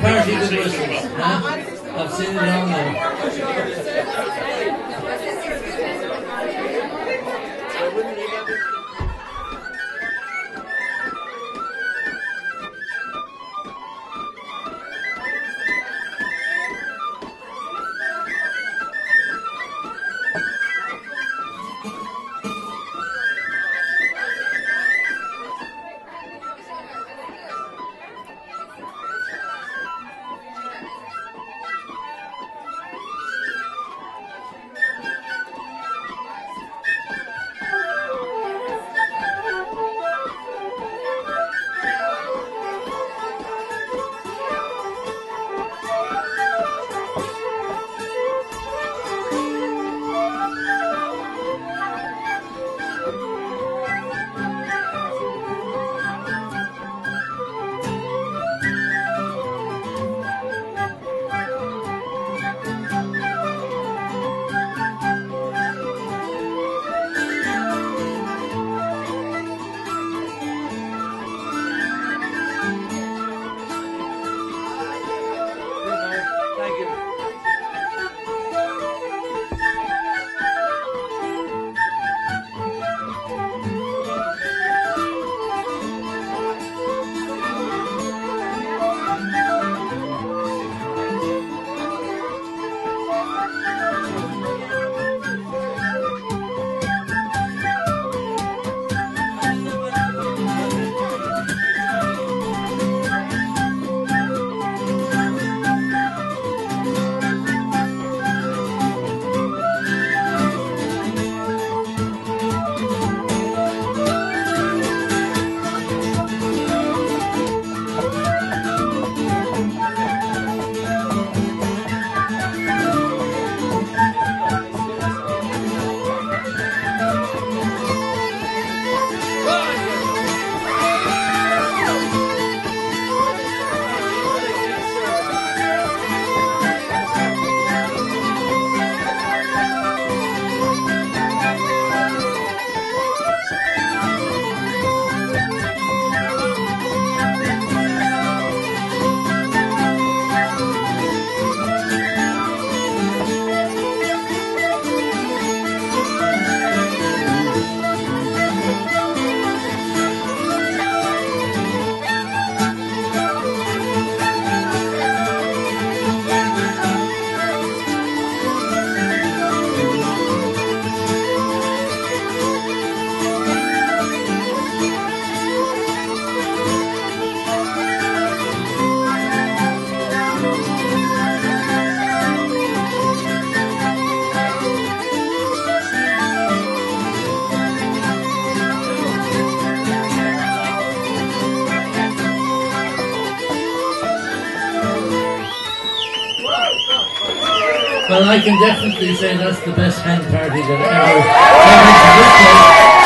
party with whistles. I've seen it on there. Well, I can definitely say that's the best hen party that ever into this place.